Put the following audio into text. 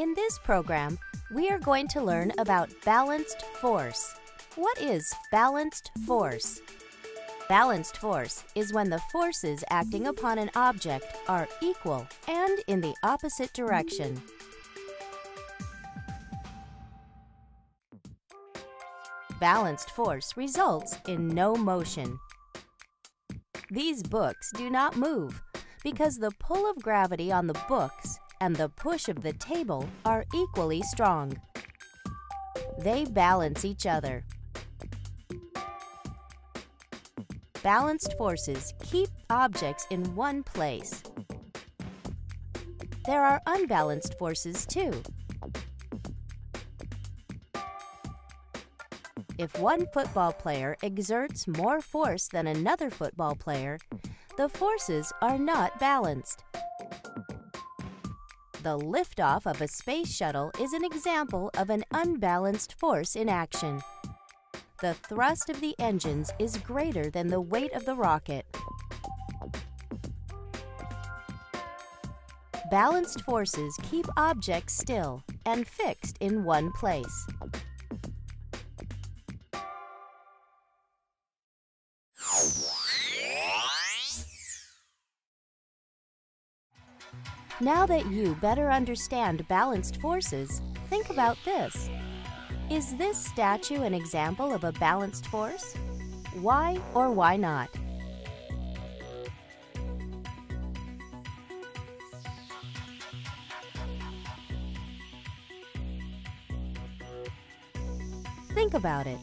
In this program, we are going to learn about balanced force. What is balanced force? Balanced force is when the forces acting upon an object are equal and in the opposite direction. Balanced force results in no motion. These books do not move because the pull of gravity on the books and the push of the table are equally strong. They balance each other. Balanced forces keep objects in one place. There are unbalanced forces too. If one football player exerts more force than another football player, the forces are not balanced. The liftoff of a space shuttle is an example of an unbalanced force in action. The thrust of the engines is greater than the weight of the rocket. Balanced forces keep objects still and fixed in one place. Now that you better understand balanced forces, think about this. Is this statue an example of a balanced force? Why or why not? Think about it.